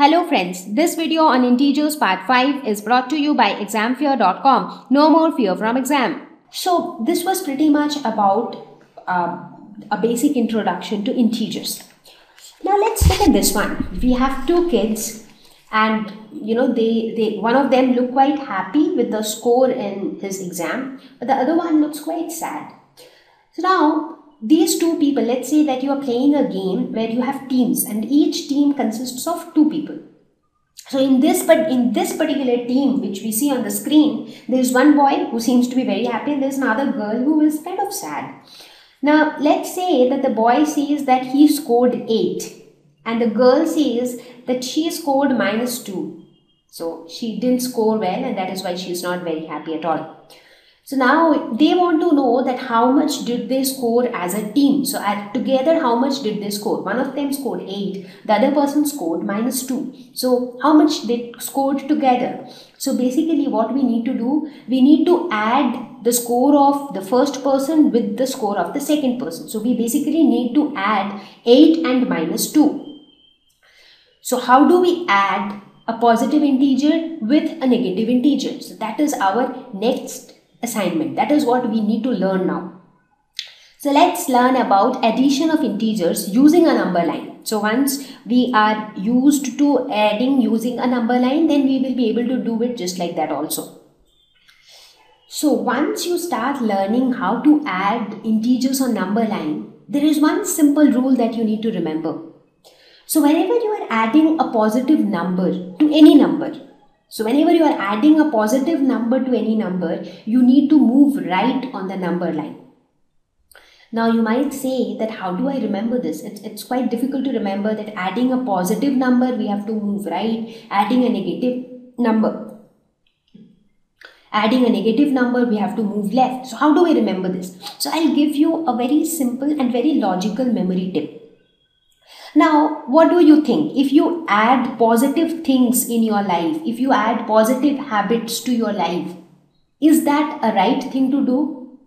Hello friends, this video on integers part 5 is brought to you by examfear.com. No more fear from exam. So this was pretty much about uh, a basic introduction to integers. Now let's look at this one. We have two kids and you know they, they one of them look quite happy with the score in his exam but the other one looks quite sad. So now these two people, let's say that you are playing a game where you have teams and each team consists of two people. So in this but in this particular team which we see on the screen, there is one boy who seems to be very happy and there is another girl who is kind of sad. Now let's say that the boy says that he scored 8 and the girl says that she scored minus 2. So she didn't score well and that is why she is not very happy at all. So now they want to know that how much did they score as a team. So at, together how much did they score? One of them scored 8, the other person scored minus 2. So how much they scored together? So basically what we need to do, we need to add the score of the first person with the score of the second person. So we basically need to add 8 and minus 2. So how do we add a positive integer with a negative integer? So that is our next assignment. That is what we need to learn now. So let's learn about addition of integers using a number line. So once we are used to adding using a number line, then we will be able to do it just like that also. So once you start learning how to add integers on number line, there is one simple rule that you need to remember. So whenever you are adding a positive number to any number, so whenever you are adding a positive number to any number, you need to move right on the number line. Now you might say that how do I remember this? It's, it's quite difficult to remember that adding a positive number, we have to move right. Adding a negative number, adding a negative number, we have to move left. So how do I remember this? So I'll give you a very simple and very logical memory tip. Now, what do you think? If you add positive things in your life, if you add positive habits to your life, is that a right thing to do?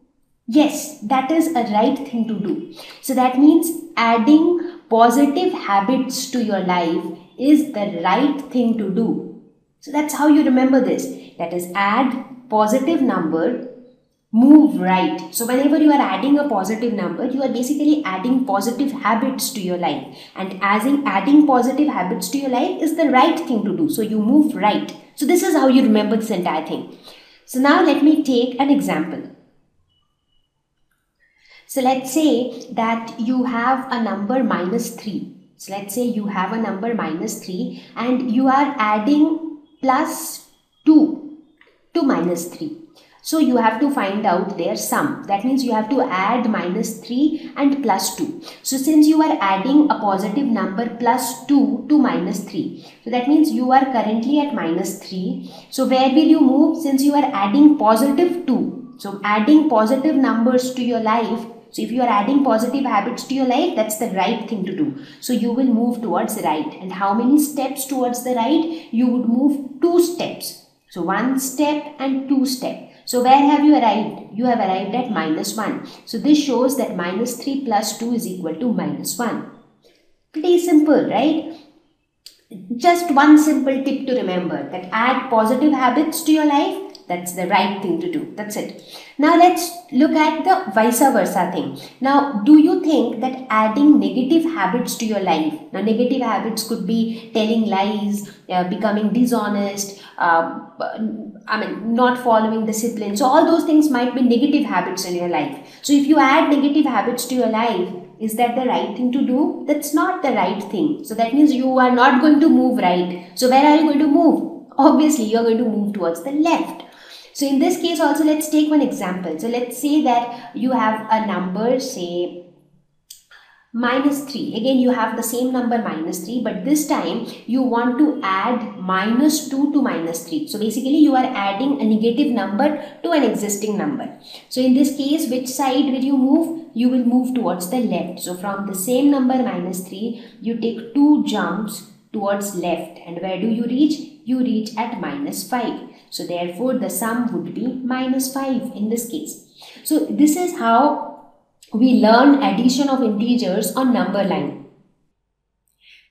Yes, that is a right thing to do. So that means adding positive habits to your life is the right thing to do. So that's how you remember this. That is add positive number move right. So whenever you are adding a positive number, you are basically adding positive habits to your life. And as in adding positive habits to your life is the right thing to do. So you move right. So this is how you remember this entire thing. So now let me take an example. So let's say that you have a number minus 3. So let's say you have a number minus 3 and you are adding plus 2 to minus 3. So you have to find out their sum. That means you have to add minus 3 and plus 2. So since you are adding a positive number plus 2 to minus 3. So that means you are currently at minus 3. So where will you move since you are adding positive 2? So adding positive numbers to your life so if you are adding positive habits to your life, that's the right thing to do. So you will move towards the right. And how many steps towards the right? You would move two steps. So one step and two step. So where have you arrived? You have arrived at minus 1. So this shows that minus 3 plus 2 is equal to minus 1. Pretty simple, right? Just one simple tip to remember that add positive habits to your life. That's the right thing to do. That's it. Now let's look at the vice versa thing. Now, do you think that adding negative habits to your life, now negative habits could be telling lies, uh, becoming dishonest, uh, I mean, not following discipline. So all those things might be negative habits in your life. So if you add negative habits to your life, is that the right thing to do? That's not the right thing. So that means you are not going to move right. So where are you going to move? Obviously, you are going to move towards the left. So in this case also, let's take one example. So let's say that you have a number, say minus 3 again you have the same number minus 3 but this time you want to add minus 2 to minus 3 so basically you are adding a negative number to an existing number. So in this case which side will you move? You will move towards the left. So from the same number minus 3 you take two jumps towards left. And where do you reach? You reach at minus 5 so therefore the sum would be minus 5 in this case so this is how we learn addition of integers on number line.